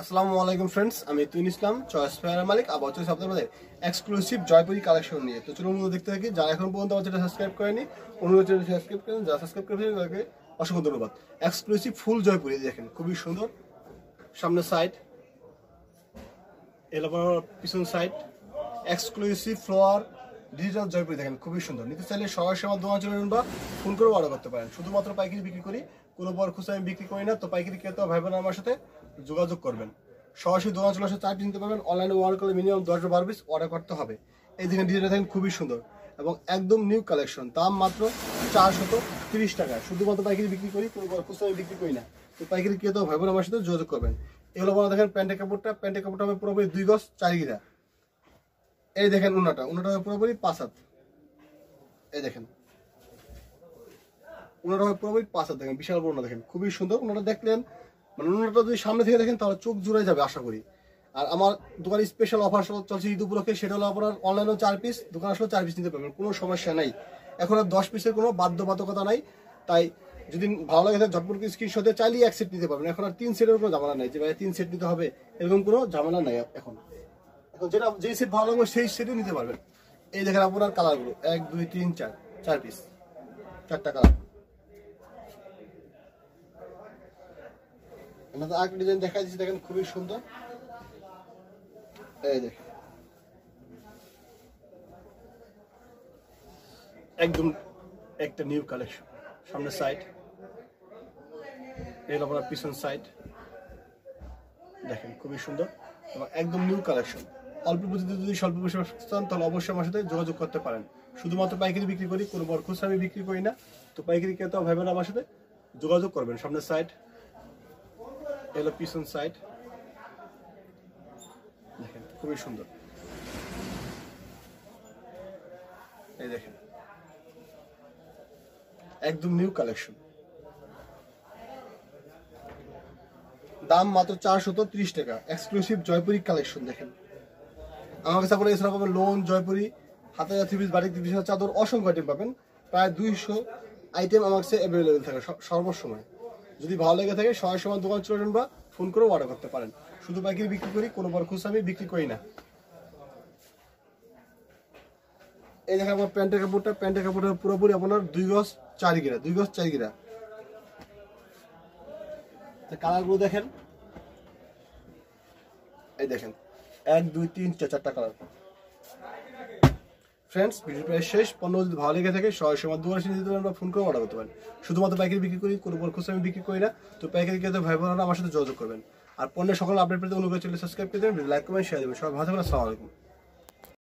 আসসালামু আলাইকুম ফ্রেন্ডস আমি তুইন ইসলাম চয়েস ফেয়ার মালিক, আবার চয়েস আপনাদের এক্সক্লুসিভ জয়পুরি কালেকশন নিয়ে। তো চলুন দেখতে থাকি, যারা এখন পর্যন্ত আমার চ্যানেল সাবস্ক্রাইব করেনি, অনুরোধ চ্যানেল সাবস্ক্রাইব করেন যারা সাবস্ক্রাইব করেছেন তাদেরকে অসংখ্য ধন্যবাদ। এক্সক্লুসিভ ফুল জয়পুরি দেখেন, খুবই সুন্দর। সামনে সাইড এলাকার পিছন side exclusive flower digital Jaipuri দেখেন, খুবই সুন্দর। নিতে চাইলে সরাসরি আমার দোকান চলে বা ফোন করে অর্ডার করতে পারেন। শুধুমাত্র পাইকারি বিক্রি করি, কোনো বড় খুচরা আমি বিক্রি করি না, তো পাইকারি ক্রেতা ভাই বোন আমার সাথে যোগাযোগ করবেন। সরাসরি দোকান চলে আসে চার পিস নিতে পারবেন। অনলাইনে অর্ডার করলে মিনিমাম দশ বারো পিস অর্ডার করতে হবে। এই দেখেন ডিজাইনটা দেখেন খুবই সুন্দর এবং একদম নিউ কালেকশন দাম মাত্র চারশত তিরিশ টাকা। শুধুমাত্র পাইকারি বিক্রি করি, কোনো আমি বিক্রি করি না। তো পাইকারি ক্রেতা ভাই বোন আমার সাথে যোগাযোগ করবেন। এগুলো আপনারা দেখেন প্যান্টের কাপড়টা। প্যান্টের কাপড়টা হবে পুরোপুরি দুই গজ চার গিরা এই দেখেন উনাটা। উনাটা হবে পুরোপুরি পাঁচ হাত। এই দেখেন। উনাটা পুরোপুরি পাঁচ হাত দেখেন। বিশাল বড় দেখেন। খুবই সুন্দর। উনাটা দেখলেন মানে উনাটা যদি সামনে থেকে দেখেন, তাহলে চোখ জুড়ে যাবে, আশা করি। আর আমার দোকানে স্পেশাল অফার চলছে ঈদ উপলক্ষে সেটা হলো আপনার অনলাইনেও চার পিস দোকান আসলেও চার পিস নিতে পারবেন, কোনো সমস্যা নাই। এখন আর দশ পিসের কোনো বাধ্যবাধকতা নাই। তাই যদি ভালো লাগে থাকে ঝটপট স্ক্রিনশটে চাইলেই এক সেট নিতে পারবেন। এখন আর তিন সেটের কোনো ঝামেলা নাই, যে ভাই তিন সেট নিতে হবে, এরকম কোনো ঝামেলা নাই এখন। এখন যেটা যেই সেট ভালো লাগবে, সেই সেটই নিতে পারবেন। এই দেখেন আপনার কালারগুলো এক, দুই, তিন, চার চার পিস চারটা কালার ডিজাইন দেখেন খুবই সুন্দর। একদম একটা নিউ কালেকশন দেখেন, খুবই সুন্দর। এবং একদম নিউ কালেকশন অল্প পুঁজিতে যদি স্বল্প পয়সা চান তাহলে অবশ্যই আমার সাথে যোগাযোগ করতে পারেন। শুধুমাত্র পাইকারি বিক্রি করি, কোনো খুচরা আমি বিক্রি করি না। তো পাইকারি ক্রেতা ভাইবেন আমার সাথে যোগাযোগ করবেন, সামনের সাইড এলো পিছন সাইড দেখেন, খুবই সুন্দর। এই দেখেন। একদম নিউ কালেকশন দাম মাত্র চারশত ত্রিশ টাকা। এক্সক্লুসিভ জয়পুরি কালেকশন দেখেন। আমার কাছে আপনার এছাড়া পাবেন লোন জয়পুরি হাতে থ্রি পিস বাড়ি চাদর, অসংখ্য আইটেম পাবেন। প্রায় দুইশো আইটেম আমার কাছে অ্যাভেলেবেল থাকে সর্বসময় যদি ভালো লেগে থাকে সময় সময় দোকান চলে যান বা ফোন করে অর্ডার করতে পারেন। শুধু পাইকারি বিক্রি করি, কোনো বড় খুচরা আমি বিক্রি করি না। এই দেখেন আমার প্যান্টের কাপড়টা প্যান্টের কাপড়টা পুরোপুরি আপনার দুই গজ চার গিরা, দুই গজ চার গিরা। কালারগুলো দেখেন। এই দেখেন, এক, দুই, তিন, চার, চারটা কালার ফ্রেন্ডস ভিডিও প্রায় শেষ। পণ্য যদি ভালো লেগে থাকে, সবাই সময় দু মাসে নিতে পারেন ফোন করে অর্ডার করতে পারেন। শুধুমাত্র পাইকারি বিক্রি করি, কোনো খুচরা আমি বিক্রি করি না। তো পাইকারি গিয়ে ভাই বোনেরা আমার সাথে যোগাযোগ করবেন। আর পণ্যের সকল আপডেট পেতে অনুগ্রহ চলে সাবস্ক্রাইব করে দেবেন লাইক কমেন্ট শেয়ার দেবেন সবাই ভালো থাকবেন, আসসালামু আলাইকুম।